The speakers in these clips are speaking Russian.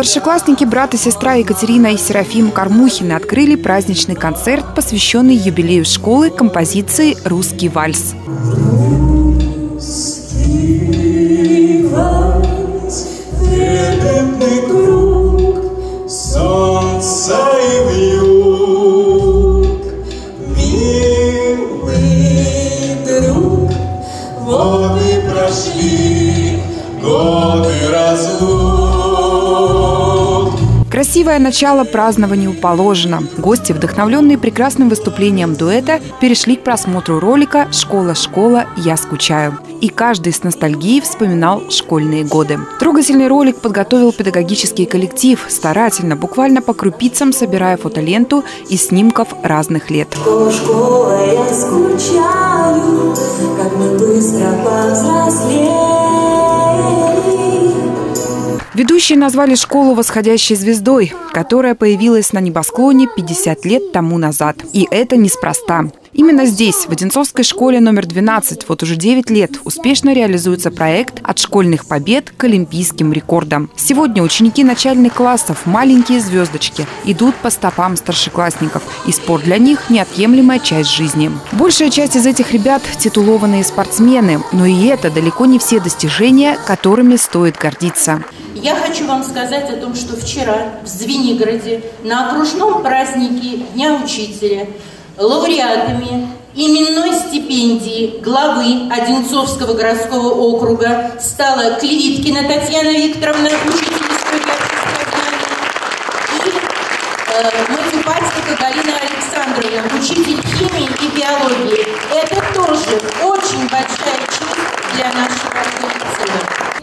Старшеклассники брат и сестра Екатерина и Серафим Кармухины открыли праздничный концерт, посвященный юбилею школы композиции «Русский вальс». Красивое начало празднованию положено. Гости, вдохновленные прекрасным выступлением дуэта, перешли к просмотру ролика «Школа, школа, я скучаю». И каждый с ностальгией вспоминал школьные годы. Трогательный ролик подготовил педагогический коллектив, старательно, буквально по крупицам собирая фотоленту из снимков разных лет. Школа, школа, я скучаю, как мы быстро повзрослели. Ведущие назвали школу восходящей звездой, которая появилась на небосклоне 50 лет тому назад. И это неспроста. Именно здесь, в Одинцовской школе номер 12, вот уже 9 лет, успешно реализуется проект «От школьных побед к олимпийским рекордам». Сегодня ученики начальных классов, маленькие звездочки, идут по стопам старшеклассников, и спорт для них – неотъемлемая часть жизни. Большая часть из этих ребят – титулованные спортсмены, но и это далеко не все достижения, которыми стоит гордиться. Я хочу вам сказать о том, что вчера в Звенигороде на окружном празднике Дня Учителя лауреатами именной стипендии главы Одинцовского городского округа стала Клевиткина Татьяна Викторовна, учитель истории и э, Матипатика Галина Александровна, учитель химии и биологии.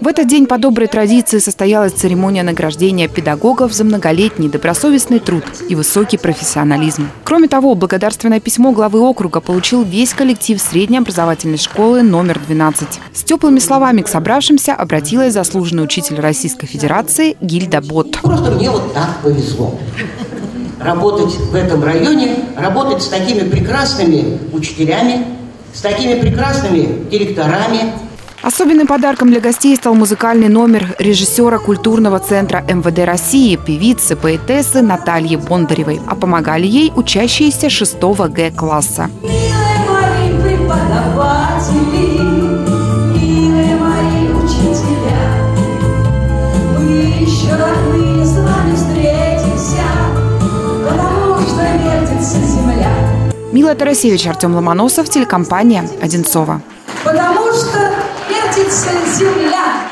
В этот день по доброй традиции состоялась церемония награждения педагогов за многолетний добросовестный труд и высокий профессионализм. Кроме того, благодарственное письмо главы округа получил весь коллектив средней образовательной школы номер 12. С теплыми словами к собравшимся обратилась заслуженный учитель Российской Федерации Гильда Бот. Просто мне вот так повезло работать в этом районе, работать с такими прекрасными учителями, с такими прекрасными директорами, Особенным подарком для гостей стал музыкальный номер режиссера культурного центра МВД России, певицы, поэтессы Натальи Бондаревой. А помогали ей учащиеся 6 Г класса. Мила Тарасевич, Артем Ломоносов, телекомпания «Одинцова». Потому что вертится земля.